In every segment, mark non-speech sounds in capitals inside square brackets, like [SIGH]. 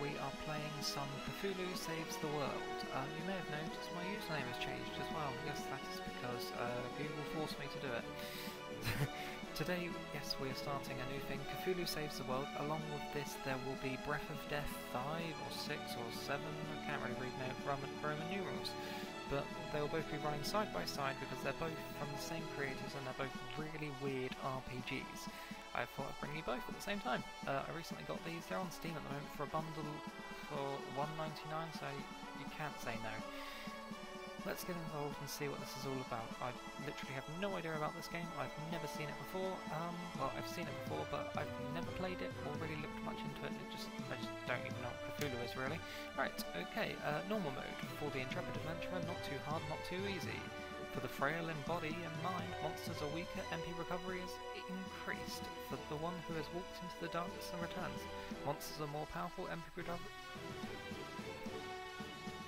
we are playing some Cthulhu Saves the World. Uh, you may have noticed my username has changed as well. Yes, that is because uh, Google forced me to do it. [LAUGHS] Today, yes, we are starting a new thing, Cthulhu Saves the World. Along with this, there will be Breath of Death 5 or 6 or 7, I can't really read no Roman, Roman numerals. But they will both be running side by side because they're both from the same creators and they're both really weird RPGs. I thought I'd bring you both at the same time. Uh, I recently got these, they're on Steam at the moment for a bundle for 1.99, so you can't say no. Let's get involved and see what this is all about. I literally have no idea about this game, I've never seen it before, um, well I've seen it before but I've never played it or really looked much into it, it just, I just don't even know what Cthulhu is really. Right, okay, uh, normal mode, for the intrepid adventurer, not too hard, not too easy. For the frail in body and mind, monsters are weaker, MP recovery is increased. For the one who has walked into the darkness and returns, monsters are more powerful, MP recovery...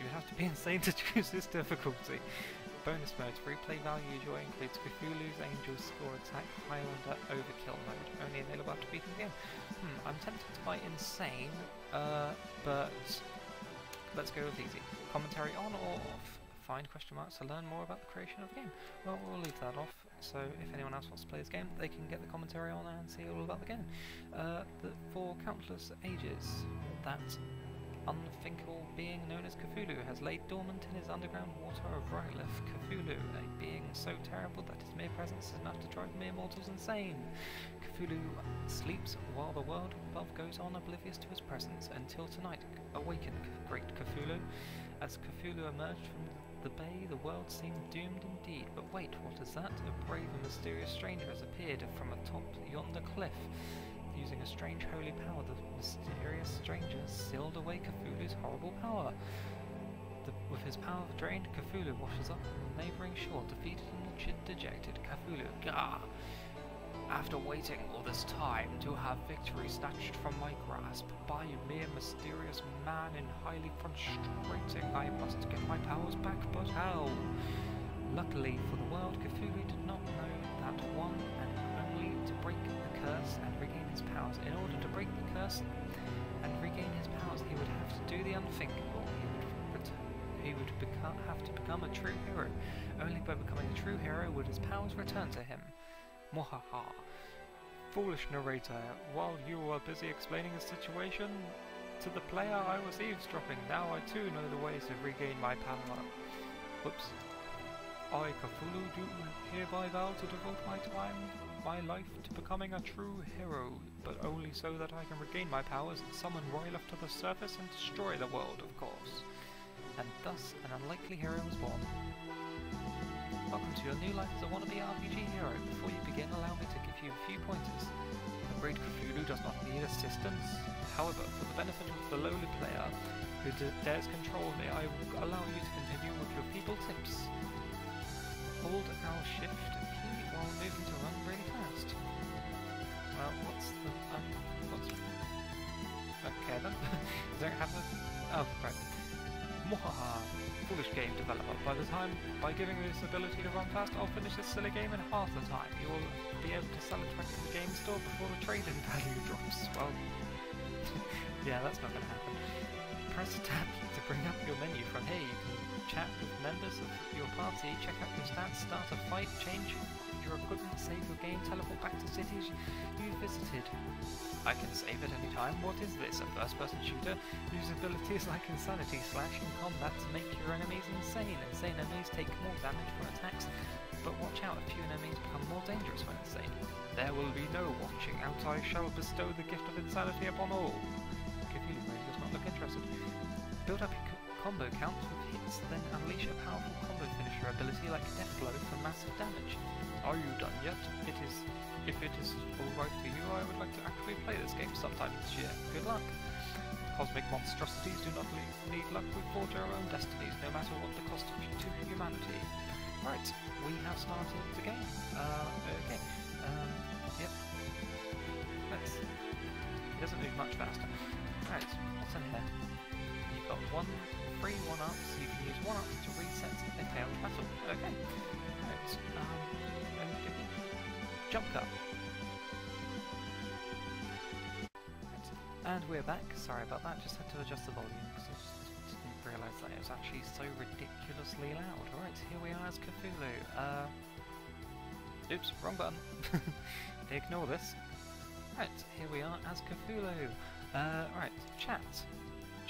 You have to be insane to [LAUGHS] choose this difficulty. Bonus modes, replay value joy includes Cthulhu's Angels Score Attack Highlander Overkill mode, only available after beating the game. Hmm, I'm tempted to buy Insane, uh, but let's go with easy. Commentary on or off? Find question marks to learn more about the creation of the game. Well, we'll leave that off, so if anyone else wants to play this game, they can get the commentary on and see all about the game. Uh, the, for countless ages, that unthinkable being known as Cthulhu has laid dormant in his underground water of Rylith. Cthulhu, a being so terrible that his mere presence is enough to drive mere mortals insane. Cthulhu sleeps while the world above goes on oblivious to his presence until tonight. Awaken, great Cthulhu. As Cthulhu emerged from the bay, the world seemed doomed indeed. But wait, what is that? A brave and mysterious stranger has appeared from atop yonder cliff. Using a strange holy power, the mysterious stranger sealed away Cthulhu's horrible power. The, with his power drained, Cthulhu washes up on the neighbouring shore, defeated and dejected. Cthulhu, gah! After waiting all this time to have victory snatched from my grasp by a mere mysterious man and highly frustrating, I must get my powers back, but how? Luckily for the world, Cthulhu did not know that one and only to break the curse and regain his powers. In order to break the curse and regain his powers, he would have to do the unthinkable. He would he would become, have to become a true hero. Only by becoming a true hero would his powers return to him. Mwahaha. Foolish narrator, while you were busy explaining the situation to the player, I was eavesdropping. Now I too know the ways to regain my power. Whoops. I, Cthulhu, do hereby vow to devote my time, my life to becoming a true hero, but only so that I can regain my powers and summon Rylith to the surface and destroy the world, of course. And thus, an unlikely hero was born. Welcome to your new life as a wannabe RPG hero. Before you begin, allow me to give you a few pointers. The great Cthulhu does not need assistance. However, for the benefit of the lowly player who dares control me, I will allow you to continue with your people tips. Hold our shift key while moving to run really fast. Well, what's the... um... what's... Okay then. [LAUGHS] Does that have a... oh, right. Mwahaha! Foolish game developer. By the time, by giving this ability to run fast, I'll finish this silly game in half the time. You will be able to sell it back in the game store before the trading value drops. Well, [LAUGHS] yeah, that's not going to happen. Press tab to bring up your menu. From here you can chat with members of your party, check out your stats, start a fight, change your equipment, save your game, teleport back to cities you visited. I can save at any time. What is this? A first-person shooter? Use abilities like Insanity Slash in combat to make your enemies insane. Insane enemies take more damage from attacks, but watch out, a few enemies become more dangerous when insane. There will be no watching out. I shall bestow the gift of insanity upon all. Cthulhu does not look interested. Build up your combo count with hits, then unleash a powerful combo finisher ability like Death Blow for massive damage. Are you done yet? It is... If it is alright for you, I would like to actually play this game sometime this year. Good luck! Cosmic monstrosities do not need luck, we forge our own destinies, no matter what the cost to humanity. Right, we have started the game. Uh, okay. Um, yep. Let's... It doesn't move much faster. Right, what's in here? You've got one free one-ups, you can use one-ups to reset a failed battle. Okay. Right, um, Jump cut. And we're back. Sorry about that. Just had to adjust the volume because I just didn't realise that it was actually so ridiculously loud. Right, here we are as Cthulhu. Uh, oops, wrong button. [LAUGHS] Ignore this. Right, here we are as Cthulhu. Uh, right, chat.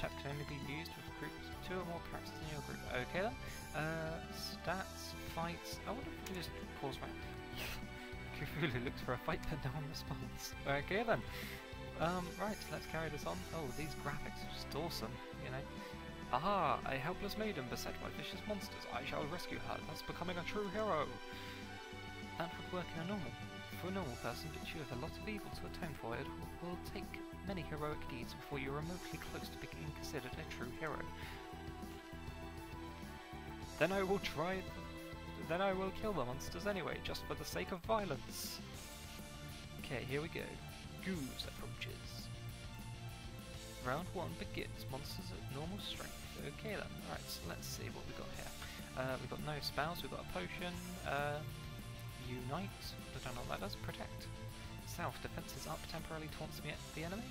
Chat can only be used with groups two or more characters in your group. Okay then. Uh, stats, fights. I wonder if we can just pause right. Cthulhu looks for a fight but no one responds. Okay then. Um, right, let's carry this on. Oh, these graphics are just awesome, you know. Aha! A helpless maiden beset by vicious monsters. I shall rescue her, thus becoming a true hero. That would work in a normal, for a normal person, but you have a lot of evil to atone for. It will take many heroic deeds before you're remotely close to being considered a true hero. Then I will try. Then I will kill the monsters anyway, just for the sake of violence. Okay, here we go. Goose approaches. Round one begins. Monsters at normal strength. Okay then. Right, so let's see what we got here. Uh, we've got no spells. We've got a potion. Uh, unite. I don't know what that does. Protect. South. Defense is up. Temporarily taunts me the enemy.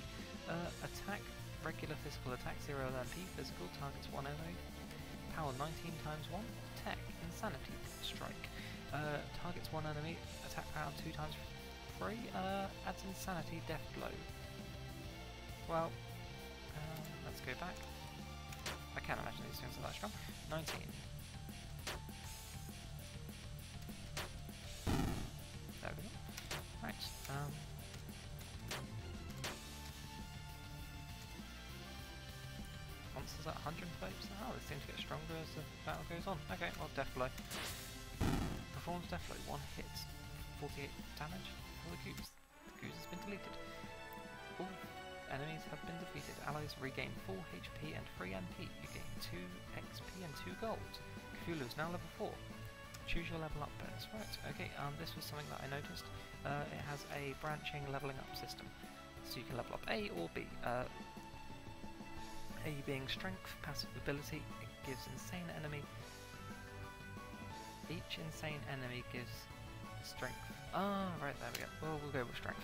Uh, attack. Regular physical attack. 0 MP. Physical. Targets 1 enemy. Power 19 times 1. Tech. Insanity. Strike. Uh, targets 1 enemy. Attack power 2 times three, Uh, adds insanity, death blow. Well, um, let's go back. I can't imagine these things are that strong. 19. They seem to get stronger as the battle goes on. Okay, well, death blow. Performs death blow. One hit. 48 damage for the goose. The goose has been deleted. All enemies have been defeated. Allies regain 4 HP and 3 MP. You gain 2 XP and 2 gold. Cthulhu is now level 4. Choose your level up bonus. Right, okay, um, this was something that I noticed. Uh, it has a branching leveling up system. So you can level up A or B. Uh, a being strength, passive ability, it gives insane enemy. Each insane enemy gives strength. Ah, right, there we go. Well, we'll go with strength.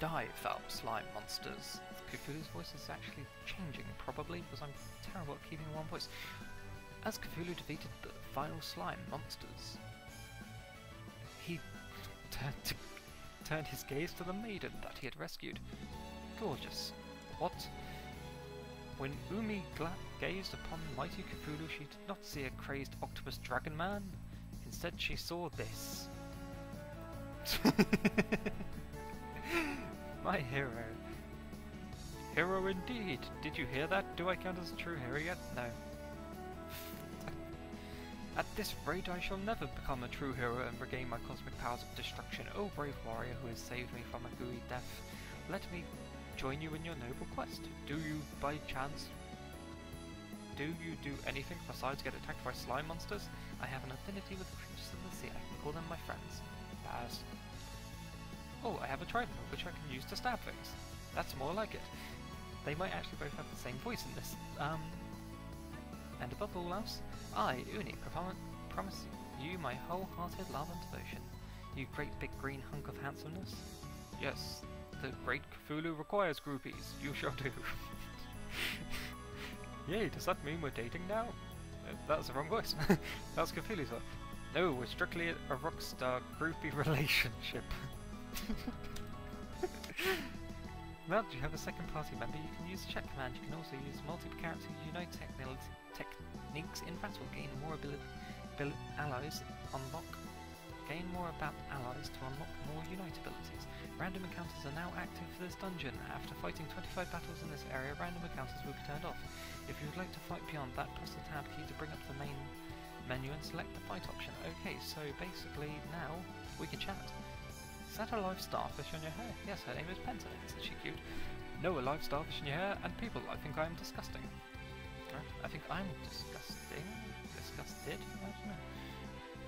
Die, foul slime monsters. Cthulhu's voice is actually changing, probably, because I'm terrible at keeping one voice. As Cthulhu defeated the final slime monsters, he turned, turned his gaze to the maiden that he had rescued. Gorgeous. What? When Umi gazed upon mighty Cthulhu, she did not see a crazed octopus dragon man. Instead, she saw this. [LAUGHS] My hero. Hero indeed. Did you hear that? Do I count as a true hero yet? No. [LAUGHS] At this rate, I shall never become a true hero and regain my cosmic powers of destruction. Oh, brave warrior who has saved me from a gooey death. Let me join you in your noble quest. Do you, by chance, do you do anything besides get attacked by slime monsters? I have an affinity with creatures of the sea. I can call them my friends. Baz. Oh, I have a trident, which I can use to stab things. That's more like it. They might actually both have the same voice in this. Um, and above all else, I, Umi, promise you my wholehearted love and devotion. You great big green hunk of handsomeness. Yes, the great Cthulhu requires groupies. You shall do. [LAUGHS] Yay, does that mean we're dating now? Uh, That's the wrong voice. [LAUGHS] That's Cthulhu's voice. No, we're strictly a rockstar groupie [LAUGHS] relationship. now that you have a second party member, you can use the chat command. You can also use multi-character unite techniques in battle. Gain more ability, allies, unlock. Gain more about allies to unlock more unite abilities. Random encounters are now active for this dungeon. After fighting 25 battles in this area, random encounters will be turned off. If you would like to fight beyond that, press the tab key to bring up the main menu and select the fight option. Okay, so basically now we can chat. Is that a live starfish on your hair? Yes, her name is Penta. Isn't she cute? No, a live starfish in your hair, and people, I think I am disgusting. I think I'm disgusting. Disgusted? I don't know.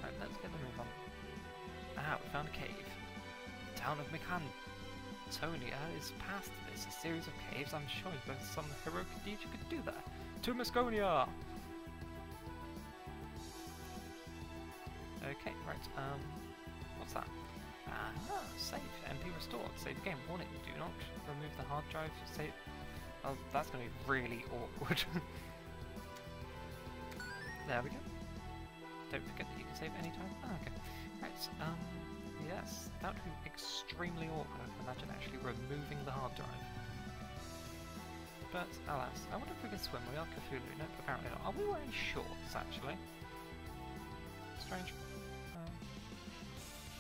Right, let's get the move on. Ah, we found a cave. Town of Mikan. Tonia is past this, a series of caves. I'm sure there's some heroic deeds you could do there. To Musconia! Okay, right, um, what's that? Ah, save, MP restored. save game. Warning, do not remove the hard drive. Save. Oh, that's going to be really awkward. [LAUGHS] there we go. Don't forget that you can save anytime. Oh, okay. Right, um, yes, that would be extremely awkward, I imagine actually removing the hard drive. But, alas, I wonder if we can swim. We are Cthulhu. No, apparently not. Are we wearing shorts, actually? Strange. Um,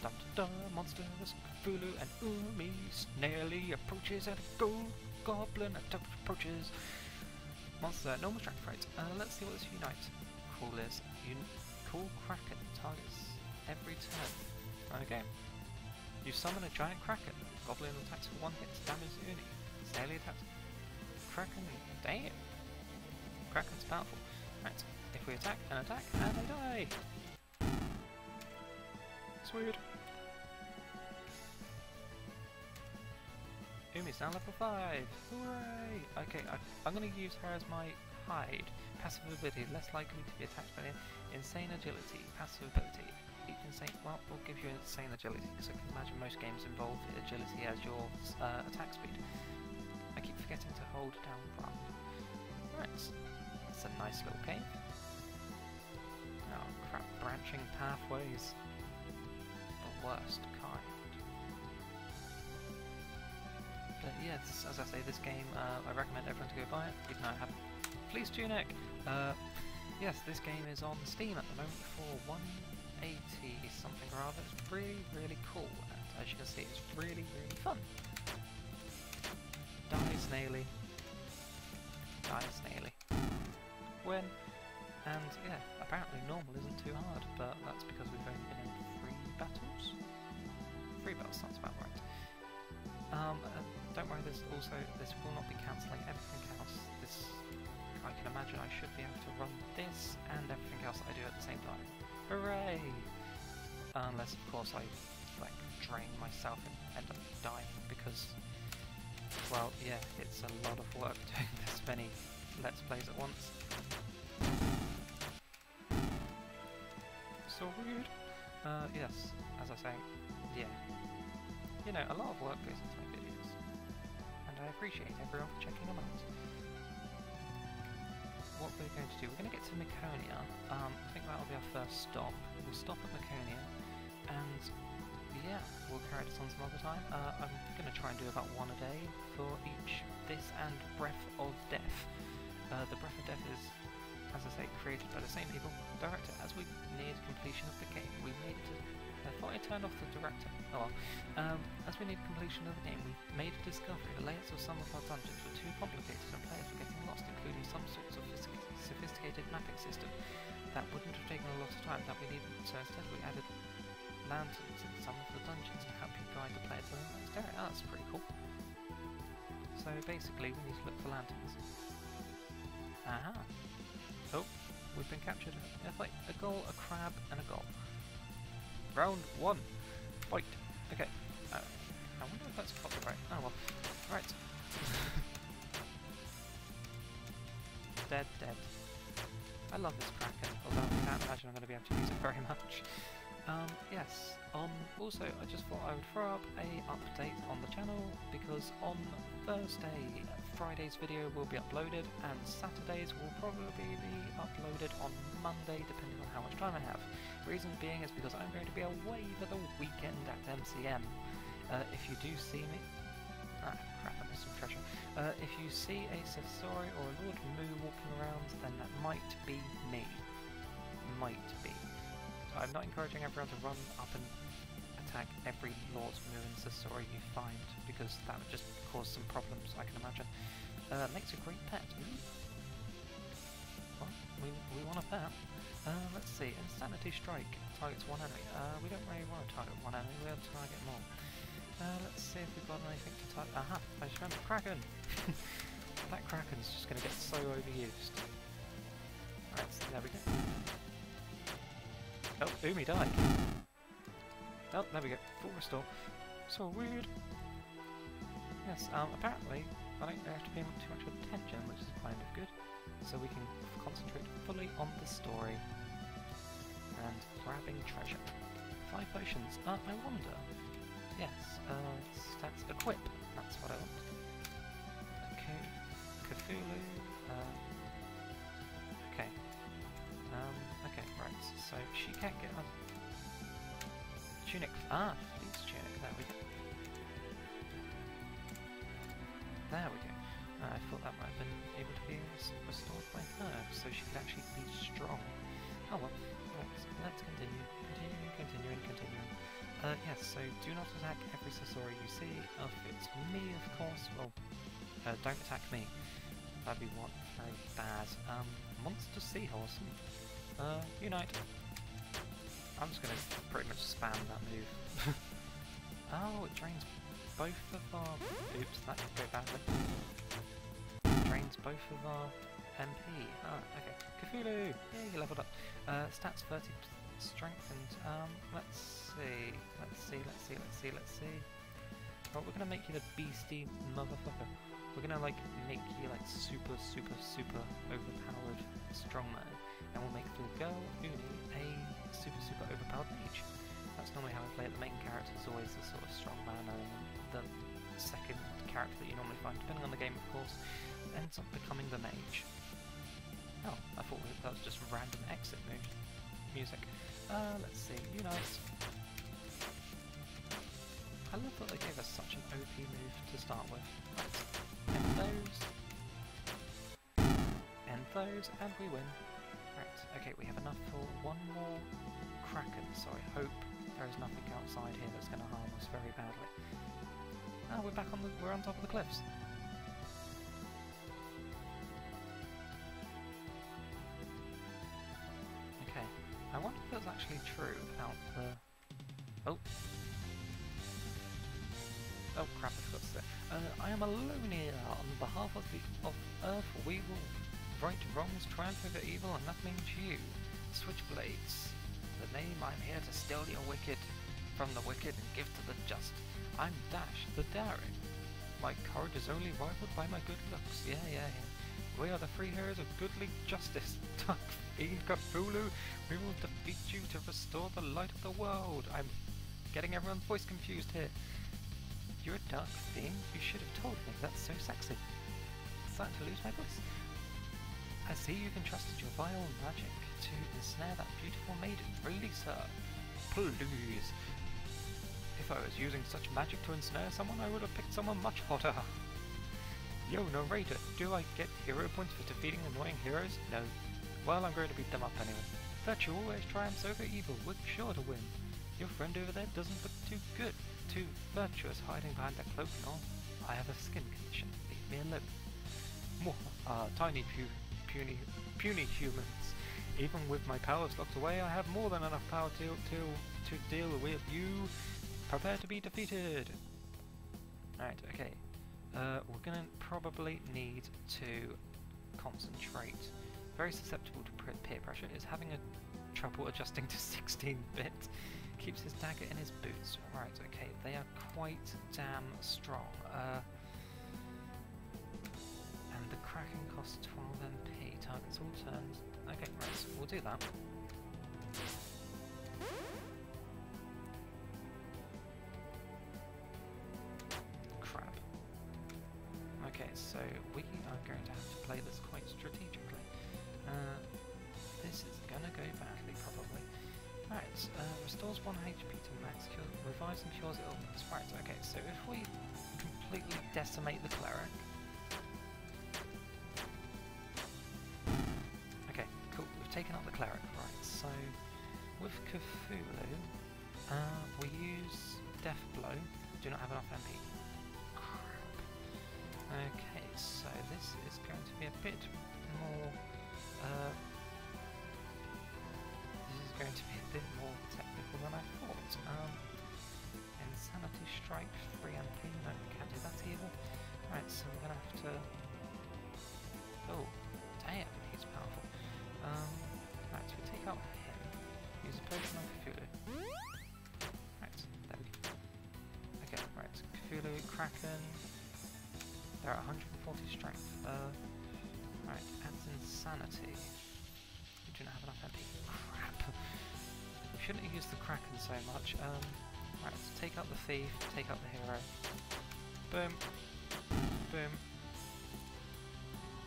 dun dun dun, monsters, Cthulhu and Umi, Snaily approaches and a gold goblin approaches. Monster, normal strength rate. Uh, let's see what this unite. Cool is. Un cool Kraken targets every turn. Okay. You summon a giant Kraken. Goblin attacks for one hit, to damage Umi. Snaily attacks Kraken, damn! Kraken's powerful. Right, if we attack and attack, and they die! Sweet! Umi's now level 5! Hooray! Okay, I, am going to use her as my hide. Passive ability, less likely to be attacked by insane agility. Passive ability, each say, well, it will give you insane agility, because I can imagine most games involve agility as your uh, attack speed. I keep forgetting to hold down run. Right, that's a nice little cave. Oh crap, branching pathways. The worst kind. But yes, as I say, this game, uh, I recommend everyone to go buy it, even though I haven't. Fleece Tunic! Uh, yes, this game is on Steam at the moment for 180 something or other. It's really, really cool, and as you can see, it's really, really fun. Die Snaily. Die Snaily. Win. And yeah, apparently normal isn't too hard, but that's because we've only been in three battles? Three battles sounds about right. Um, uh, don't worry, this also this will not be cancelling everything else. This I can imagine I should be able to run this and everything else I do at the same time. Hooray! Unless of course I like drain myself and end up dying because well, yeah, it's a lot of work [LAUGHS] doing this many Let's Plays at once. So rude. Uh, yes, as I say, yeah. You know, a lot of work goes into my videos. And I appreciate everyone for checking them out. We're going to do, we're going to get to Miconia. Um, I think that'll be our first stop. We'll stop at Miconia, and yeah, we'll carry this on some other time. Uh, I'm going to try and do about one a day for each this and Breath of Death. Uh, the Breath of Death is, as I say, created by the same people, director. As we neared completion of the game, we made it. I thought I turned off the director. Oh well. Um, as we neared completion of the game, we made a discovery. The layouts of some of our dungeons were too complicated and players were getting lost, including some sorts of sophisticated mapping system that wouldn't have taken a lot of time that we needed. So instead, we added lanterns in some of the dungeons to help you guide the player to the next area. Oh, that's pretty cool. So basically, we need to look for lanterns. Aha! Oh, we've been captured. Yeah, wait, a gull, a crab, and a gull. Round one! Fight! Okay. Uh, I wonder if that's copyright. Oh well. Right. [LAUGHS] dead, dead. I love this Kraken, although I can't imagine I'm going to be able to use it very much. Um, yes, um, also I just thought I would throw up a update on the channel because on Thursday, Friday's video will be uploaded and Saturdays will probably be uploaded on Monday depending on how much time I have. Reason being is because I'm going to be away for the weekend at MCM. Uh, if you do see me... Ah, crap, I missed some treasure. Uh, if you see a Sasori or a Lord Moo walking around, then that might be me. Might be. I'm not encouraging everyone to run up and attack every Lord's and Sasori you find, because that would just cause some problems, I can imagine. Uh, makes a great pet. Well, we, we want a pet. Uh, let's see, Insanity Strike targets one enemy. Uh, we don't really want to target one enemy, we'll target more. Uh, let's see if we've got anything to target. Aha! I just remember Kraken! [LAUGHS] that Kraken's just going to get so overused. Right, so there we go. Oh, Umi died. Oh, there we go. Full restore. So weird. Yes, um, apparently I don't have to pay too much attention, which is kind of good. So we can concentrate fully on the story and grabbing treasure. Five potions. Uh, I wonder. Yes, uh, that's equip. That's what I want. Okay, Cthulhu. Uh, okay. Um, okay, right. So she can't get. Uh, Tunic. Ah, please tunic. There we go. There we go. Uh, I thought that might have been able to be restored by her, so she could actually be strong. Oh well. Right, let's continue. Continuing, continuing, continuing. Uh, yes, so do not attack every Sasori you see. If it's me, of course, well, uh, don't attack me. That'd be what? Very bad. Um, Monster Seahorse. Uh, Unite. I'm just gonna pretty much spam that move. [LAUGHS] oh, it drains both of our... Oops, that could go badly. Drains both of our MP. Ah, okay. Cthulhu! Yeah, you leveled up. Uh, stats 30 strengthened. Um, let's see. Let's see, let's see, let's see, let's see. Oh, we're gonna make you the beastie motherfucker. We're gonna like make you like super, super, super overpowered strongman. And we'll make the girl Umi a super, super overpowered mage. That's normally how I play it. The main character is always the sort of strong man, and the second character that you normally find, depending on the game of course, ends up becoming the mage. Oh, I thought that was just random exit music. Uh, let's see, Unite. I love that they gave us such an OP move to start with. End those. End those, and we win. Okay, we have enough for one more Kraken, so I hope there is nothing outside here that's going to harm us very badly. Ah, we're back on the, we're on top of the cliffs. Okay, I wonder if that's actually true about the... Oh. Oh crap, I forgot to say. Uh, I am alone here on behalf of the of Earth. We will right wrongs, triumph over evil, and that means you. Switchblades. The name I'm here to steal your wicked from the wicked and give to the just. I'm Dash, the daring. My courage is only rivaled by my good looks. Yeah, yeah, yeah. We are the free heroes of goodly justice. [LAUGHS] Dark Fiend Cthulhu, we will defeat you to restore the light of the world. I'm getting everyone's voice confused here. You're a dark fiend? You should have told me. That's so sexy. Starting to lose my voice. I see you've entrusted your vile magic to ensnare that beautiful maiden. Release her. Please. If I was using such magic to ensnare someone, I would have picked someone much hotter. Yo, narrator, do I get hero points for defeating annoying heroes? No. Well, I'm going to beat them up anyway. Virtue always triumphs over evil, we're sure to win. Your friend over there doesn't look too good, too virtuous hiding behind that cloak and all. I have a skin condition, leave me alone. More, ah, tiny pu puny, puny humans. Even with my powers locked away, I have more than enough power to, to, to deal with you. Prepare to be defeated. Right, okay. Uh, we're going to probably need to concentrate. Very susceptible to peer pressure, is having a trouble adjusting to [LAUGHS] 16-bit. Keeps his dagger in his boots. Right, okay, they are quite damn strong. Uh, and the Kraken costs 12 MP, targets all turns. Okay, right, so we'll do that. Crap. Okay, so we are going to have to play this quite strategically. Uh, this is going to go badly, probably. Right, uh, restores 1 HP to max, cure, revives and cures illness. Right, okay, so if we completely decimate the cleric... Okay, so this is going to be a bit more... Uh, this is going to be a bit more technical than I thought. Um, Insanity Strike, 3 MP, no, we can't do that either. Right, so we're going to have to... Oh, damn, he's powerful. Um, right, so we take out him, use a potion on Cthulhu. Right, there we go. Okay, right, Cthulhu, Kraken, they're at 140 strength. Uh, right, adds insanity. We do not have enough MP. Crap. We shouldn't used the Kraken so much. Um, right, take out the thief, take out the hero. Boom. Boom.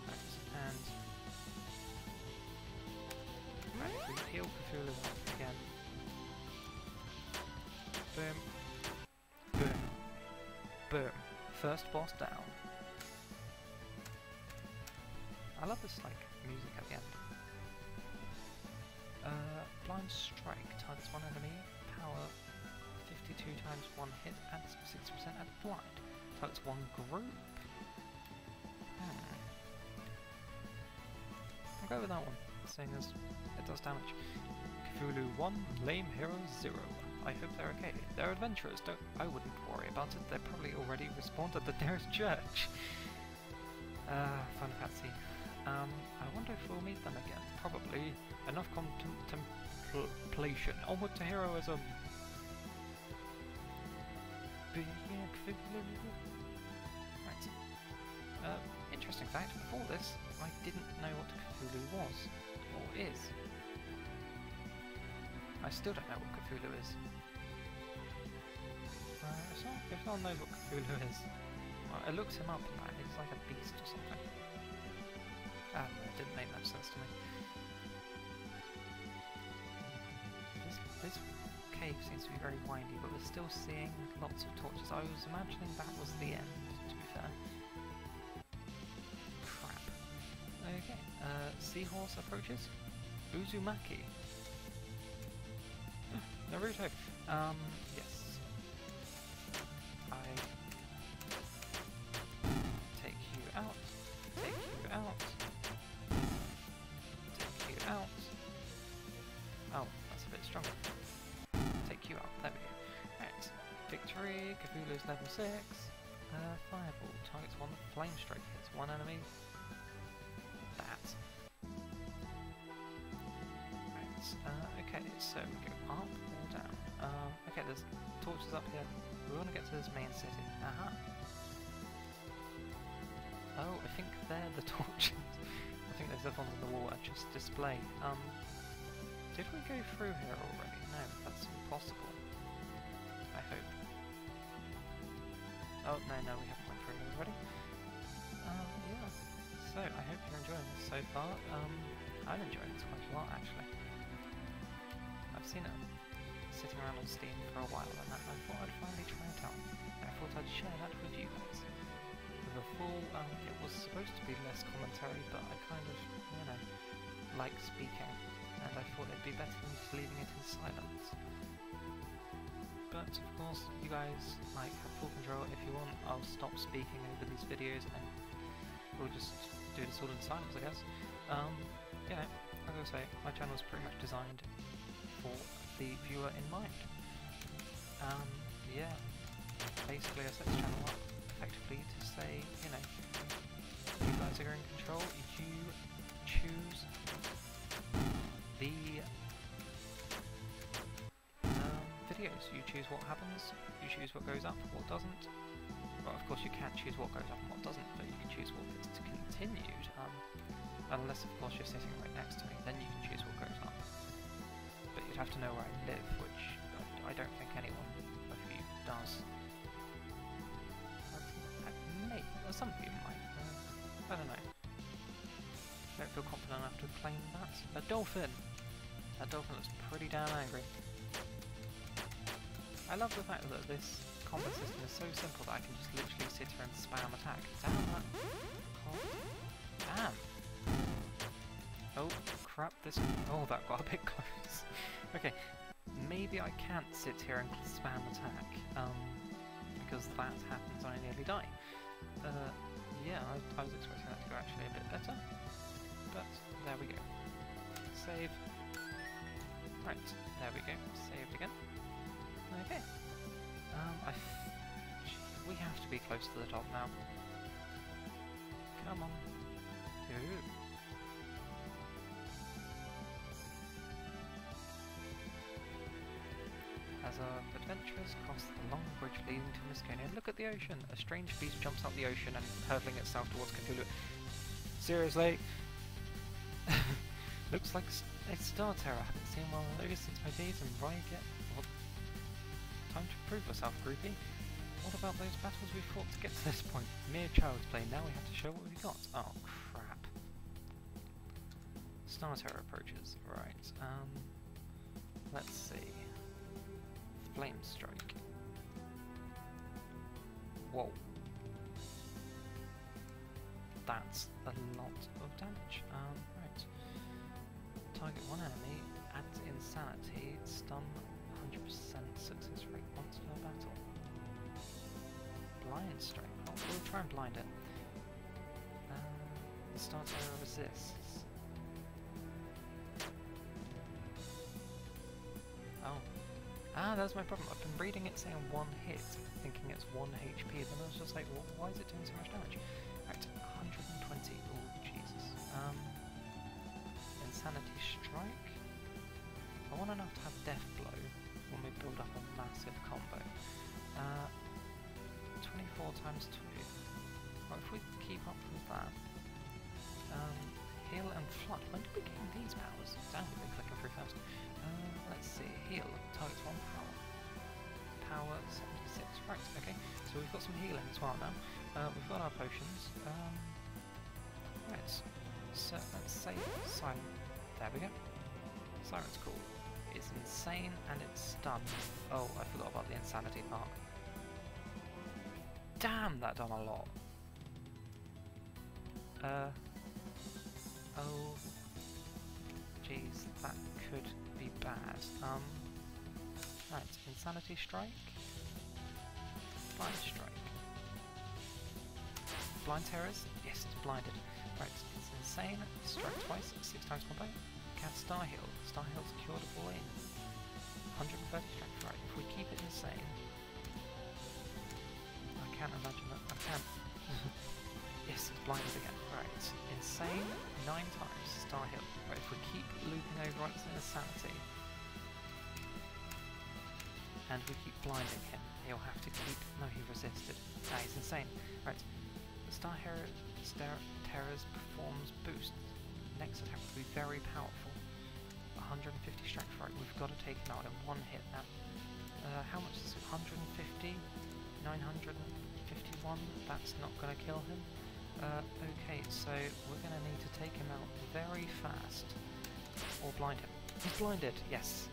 Right, And... Right, we heal Cthulhu again. Boom. Boom. Boom. First boss down. I love this, like, music at the end. Uh, blind strike targets one enemy, power 52 times one hit, and 6% at blind. Targets one group. Hmm. I'll go with that one, seeing as it does damage. Cthulhu 1, Lame Hero 0. I hope they're okay. They're adventurers, don't- I wouldn't worry about it, they're probably already respawned at the [LAUGHS] nearest church. Uh, fun fancy. Um, I wonder if we'll meet them again. Probably. Enough contemplation. Onward to heroism! Right. Uh, interesting fact, before this, I didn't know what Cthulhu was, or is. I still don't know what Cthulhu is. Uh, if, someone knows what Cthulhu is, well, I looked him up and he's like a beast or something. Ah, it didn't make much sense to me. This, this cave seems to be very windy, but we're still seeing lots of torches. I was imagining that was the end, to be fair. Crap. Okay, uh, seahorse approaches. Uzumaki. Naruto. Um, 6. Uh, fireball. Targets one flame strike. Hits one enemy. That. Right. Uh, okay, so we go up or down. Um, okay, there's torches up here. We want to get to this main city. Aha. Oh, I think they're the [LAUGHS] torches. I think there's other ones on the wall that just display. Um, did we go through here already? No, that's impossible. I hope. Oh, no, no, we haven't went through here already. Um, yeah. So, I hope you're enjoying this so far. Um, I'm enjoying this quite a lot, actually. I've seen it sitting around on Steam for a while, and I, I thought I'd finally try it out. And I thought I'd share that with you guys. With a full, um, it was supposed to be less commentary, but I kind of, you know, like speaking, and I thought it'd be better than just leaving it in silence. But of course, you guys like have full control. If you want, I'll stop speaking over these videos, and we'll just do this all in silence, I guess. Um, know, as I say, my channel is pretty much designed for the viewer in mind. Um, yeah, basically I set the channel up effectively to say, you know, you guys are in control, you choose the you choose what happens, you choose what goes up, what doesn't. Well, of course you can't choose what goes up and what doesn't, but you can choose what gets continued, um, unless of course you're sitting right next to me, then you can choose what goes up but you'd have to know where I live, which I, don't think anyone of you does. I or some of you might. Uh, I don't know. Don't feel confident enough to claim that. A dolphin! That dolphin looks pretty damn angry. I love the fact that this combat system is so simple that I can just literally sit here and spam attack. Damn that! Damn! Oh, crap, this... Oh, that got a bit [LAUGHS] close. okay, maybe I can't sit here and spam attack, um, because that happens when I nearly die. Uh, yeah, I, I was expecting that to go actually a bit better, but there we go. Save. Right, there we go. Saved again. Okay. Um, I... we have to be close to the top now. Come on. Ooh. As our adventurers cross the long bridge leading to Mosconia, look at the ocean. A strange beast jumps out the ocean and hurtling itself towards Cthulhu. Seriously? [LAUGHS] Looks like a star terror. I haven't seen one of those since my days in Ryget. Time to prove yourself, groupie. What about those battles we fought to get to this point? Mere child's play, now we have to show what we've got. Oh, crap. Star Terror approaches. Right, um, let's see. Flame Strike. Whoa. That's a lot of damage. Um, right. Target one enemy, adds insanity, stun 100% success rate once per battle. Blind Strike. Oh, we'll try and blind it. Uh, Star Terror resists. Oh. Ah, that's my problem. I've been reading it saying one hit, thinking it's one HP, then I was just like, well, why is it doing so much damage? Right, 120. Oh, Jesus. Um, Insanity Strike. I want enough to have Death Blow build up a massive combo. Uh, 24 times 2. Well, if we keep up with that. Um, heal and Flood. When did we gain these powers? Damn, we've clicking fast. Uh, let's see. Heal. Targets 1 power. Power 76. Right, okay. So we've got some healing as well now. Uh, we've got our potions. Um, right. So let's say Siren. There we go. Siren's cool. It's insane and it's stunned. Oh, I forgot about the insanity part. Damn, that done a lot. Uh. Oh. Jeez, that could be bad. Um. Right, insanity strike. Blind strike. Blind terrors? Yes, it's blinded. Right, it's insane. Strike twice, six times combo. Cast Star Heal. Star Heal's cured all in. 130 strength. Right, if we keep it insane. I can't imagine that. I can't. [LAUGHS] yes, it's blinded again. Right, insane. Nine times. Star Heal. Right, if we keep looping over onto the Insanity. And we keep blinding him, he'll have to keep. No, he resisted. Ah, he's insane. Right. Star Terrors performs boost. Next attack will be very powerful. 150 strength. Right, we've got to take him out in one hit now. Uh, how much is it? 150? 951? That's not going to kill him. Uh, okay, so we're going to need to take him out very fast. Or blind him. He's blinded! Yes!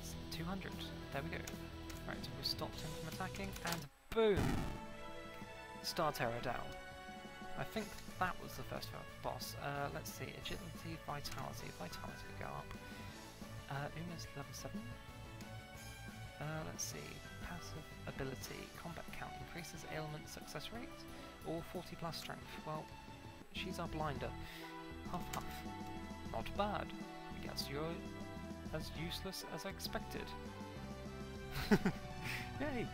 It's 200. There we go. Right, so we stopped him from attacking, and boom! Star Terror down. I think that was the first boss. Uh, let's see, agility, vitality. Vitality go up. Uh, Uma's level 7. Uh, let's see, passive ability, combat count increases ailment success rate, or 40 plus strength. Well, she's our blinder. Huff huff. Not bad. I guess you're as useless as I expected. [LAUGHS] Yay!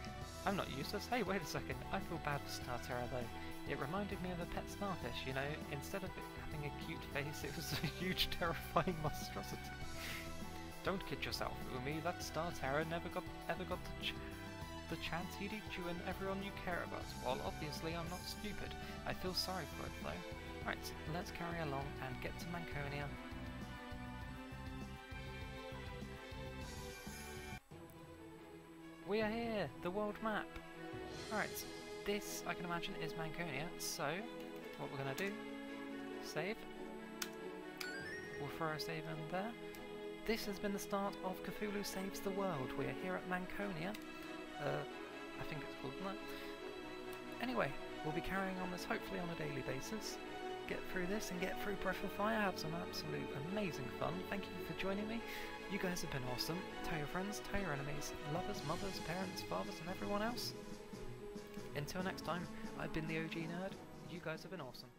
I'm not useless. Hey, wait a second. I feel bad for Star Terror though. It reminded me of a pet starfish, you know? Instead of it having a cute face, it was [LAUGHS] a huge, terrifying monstrosity. Don't kid yourself, Umi. That Star Terror never got ever got the, ch the chance he'd eat you and everyone you care about. Well, obviously I'm not stupid. I feel sorry for it though. Right, let's carry along and get to Manconia. We are here! The world map! Alright, this, I can imagine, is Manconia, so what we're going to do, save, we'll throw a save in there. This has been the start of Cthulhu Saves the World. We are here at Manconia, uh, I think it's called that. Anyway, we'll be carrying on this hopefully on a daily basis. Get through this and get through Breath of Fire, have some absolute amazing fun. Thank you for joining me. You guys have been awesome. Tell your friends, tell your enemies, lovers, mothers, parents, fathers, and everyone else. Until next time, I've been the OG Nerd. You guys have been awesome.